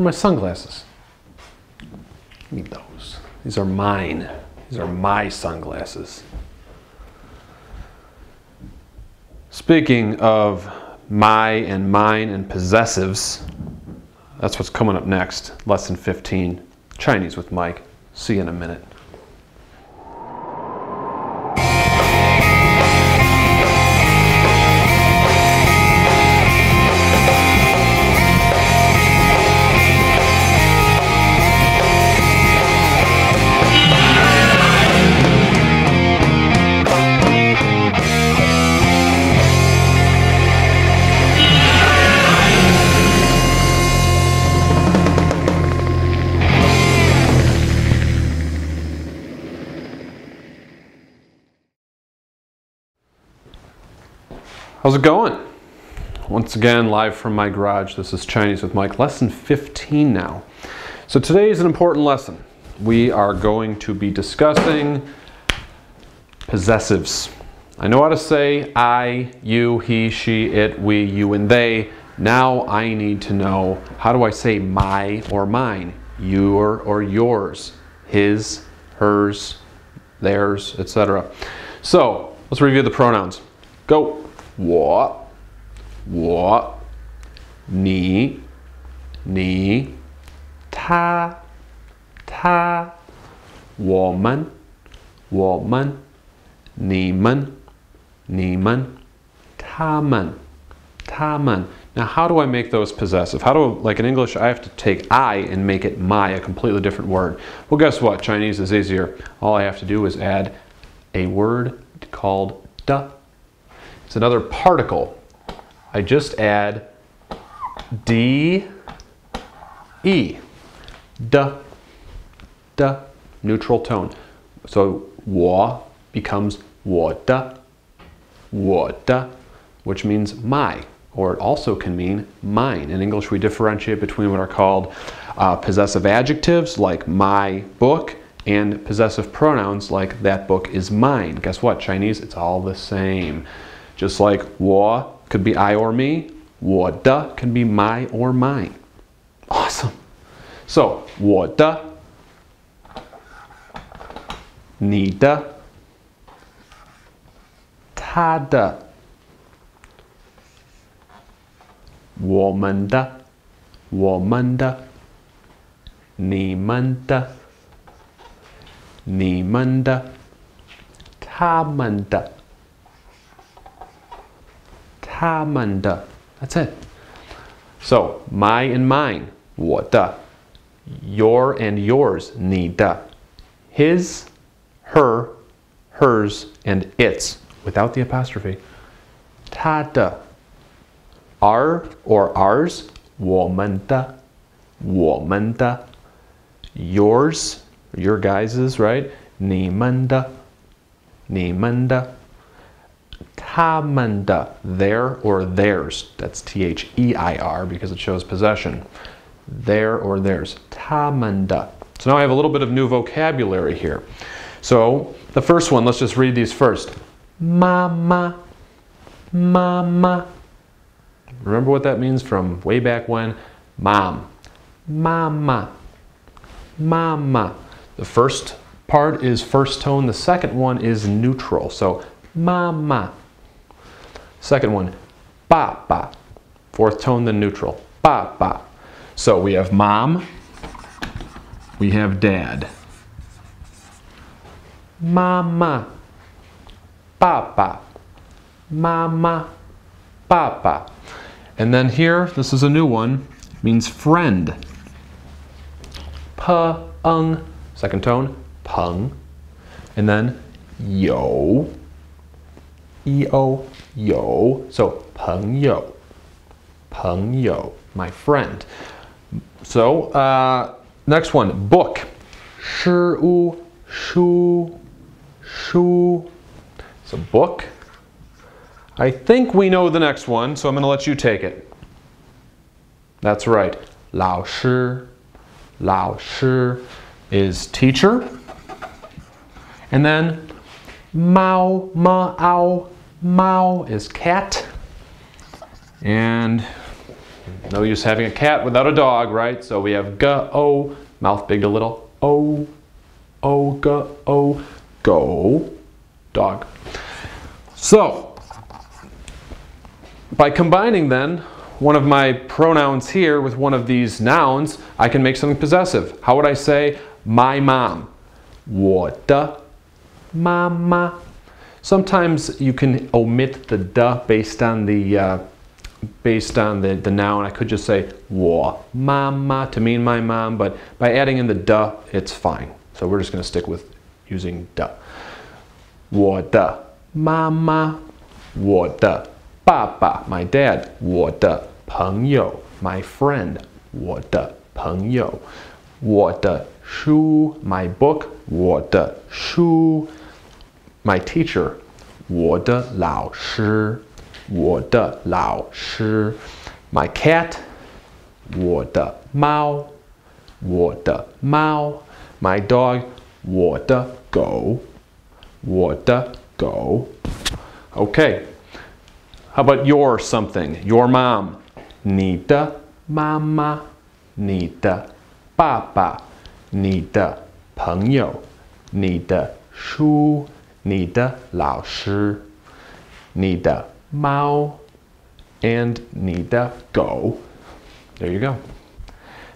Are my sunglasses? Give me those. These are mine. These are my sunglasses. Speaking of my and mine and possessives, that's what's coming up next. Lesson 15 Chinese with Mike. See you in a minute. How's it going? Once again, live from my garage. This is Chinese with Mike, lesson 15 now. So today is an important lesson. We are going to be discussing possessives. I know how to say I, you, he, she, it, we, you, and they. Now I need to know how do I say my or mine, your or yours, his, hers, theirs, etc. So let's review the pronouns. Go. 我，我，你，你，他，他，我们，我们，你们，你们，他们，他们。Now, how do I make those possessive? How do, like in English, I have to take I and make it my, a completely different word. Well, guess what? Chinese is easier. All I have to do is add a word called da it's another particle. I just add d e da da neutral tone. So wa becomes wa da, wa da, which means my, or it also can mean mine. In English, we differentiate between what are called uh, possessive adjectives like my book and possessive pronouns like that book is mine. Guess what? Chinese, it's all the same. Just like 我 could be I or me, 我的 can be my or mine. Awesome. So 我的，你的，他的，我们的，我们的，你们的，你们的，他们的。 他们的. That's it. So, my and mine, 我的. Your and yours, 你的. His, her, hers, and its, without the apostrophe. 他的. Our or ours, 我们的,我们的. Yours, your guys's, right? 你们的,你们的 他们的, their or theirs. That's T H E I R because it shows possession. Their or theirs. 他们的. So now I have a little bit of new vocabulary here. So the first one, let's just read these first. Mama, mama. Remember what that means from way back when? Mom. Mama. Mama. The first part is first tone, the second one is neutral. So mama. Second one, ba ba. Fourth tone, then neutral. Ba ba. So we have mom, we have dad. Mama, papa, mama, papa. And then here, this is a new one, means friend. Pa-ung, second tone, pung. And then yo, e-o, yo. So 朋友,朋友, my friend. So uh, next one, book. 诗屋,书,书. So book. I think we know the next one, so I'm going to let you take it. That's right. 老师,老师 is teacher. And then 猫,猫 Mao is cat. And No use having a cat without a dog, right? So we have go, mouth big a little, o, o, go, o, go, dog. So, by combining then one of my pronouns here with one of these nouns, I can make something possessive. How would I say my mom? 我的妈妈. Sometimes you can omit the "the" based on the uh, based on the, the noun. I could just say 我妈妈 to mean my mom, but by adding in the "the," it's fine. So we're just going to stick with using "the." 我的妈妈，我的爸爸 my dad，我的朋友 my friend，我的朋友，我的书 my book，我的书。 my teacher, 我的老师，我的老师。My cat, 我的猫，我的猫。My dog, 我的狗，我的狗。Okay. How about your something? Your mom. 你的妈妈，你的爸爸，你的朋友，你的书。 你的老师，你的猫，and 你的狗. There you go.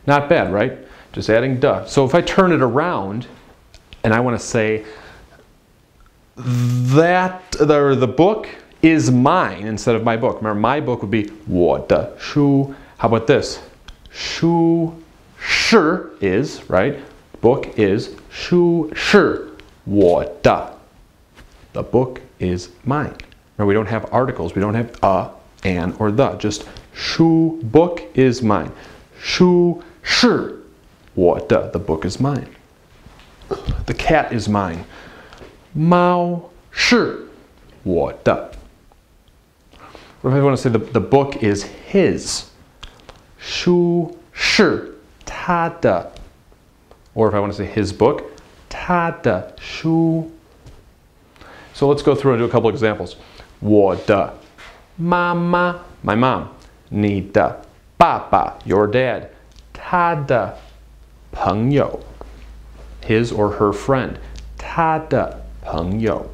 Not bad, right? Just adding "the." So if I turn it around and I want to say that the, the book is mine instead of my book. Remember, my book would be 我的书. How about this? 书是 is, right? Book is 书是我的 the book is mine. Now, we don't have articles. We don't have a, an, or the. Just shu book is mine. Shu shi what de. The book is mine. The cat is mine. Mao shi what de. What if I want to say the, the book is his? Shu shi ta, da. Or if I want to say his book, ta, da, shu so let's go through and do a couple examples. 我的妈妈, my mom. 你的爸爸, your dad. 他的朋友, his or her friend. 他的朋友。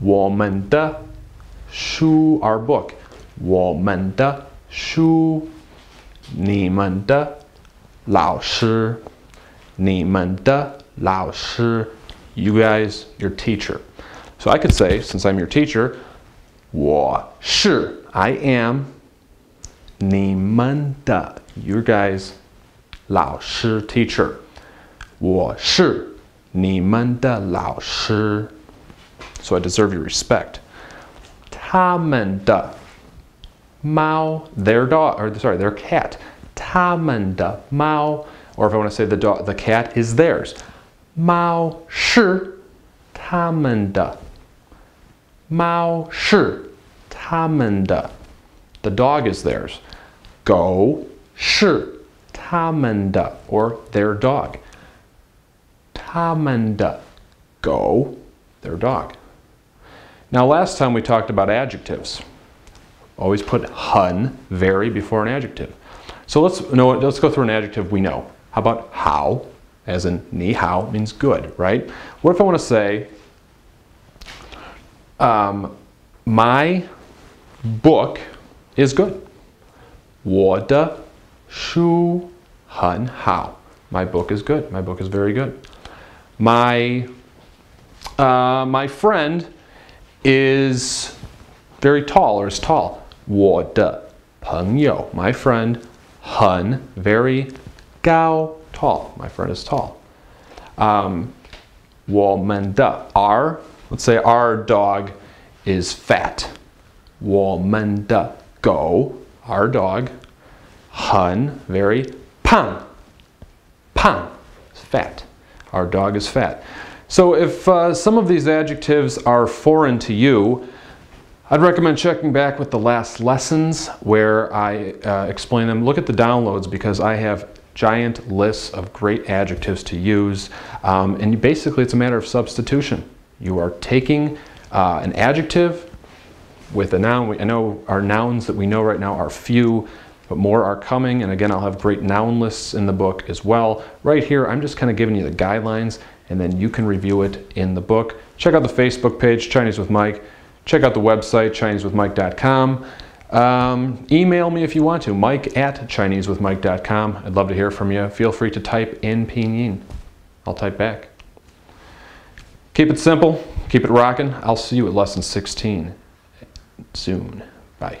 我们的书, our book. 我们的书。你们的老师。你们的老师。 You guys, your teacher. So I could say, since I'm your teacher, 我是 I am 你们的 your guys 老师 teacher. 我是你们的老师. So I deserve your respect. 他们的猫 their dog or sorry their cat 他们的猫 or if I want to say the dog the cat is theirs 猫是他们的猫是他们的，the dog is theirs。狗是他们的，or their dog。他们的狗，their dog. Now, last time we talked about adjectives. Always put hun, very, before an adjective. So let's know. Let's go through an adjective we know. How about how, as in ni hao means good, right? What if I want to say um, my book is good. 我的书很好. My book is good. My book is very good. My uh, my friend is very tall or is tall. 我的朋友, my friend, 很 very 高 tall. My friend is tall. Um, 我们的 our Let's say our dog is fat. 我们的狗, our dog, 很 very 胖,胖 fat. Our dog is fat. So if uh, some of these adjectives are foreign to you, I'd recommend checking back with the last lessons where I uh, explain them. Look at the downloads because I have giant lists of great adjectives to use. Um, and basically it's a matter of substitution. You are taking uh, an adjective with a noun. I know our nouns that we know right now are few. but more are coming. And again, I'll have great noun lists in the book as well. Right here, I'm just kind of giving you the guidelines and then you can review it in the book. Check out the Facebook page, Chinese with Mike. Check out the website, ChineseWithMike.com. Um, email me if you want to, mike at ChineseWithMike.com. I'd love to hear from you. Feel free to type in pinyin. I'll type back. Keep it simple, keep it rocking. I'll see you at lesson 16 soon. Bye.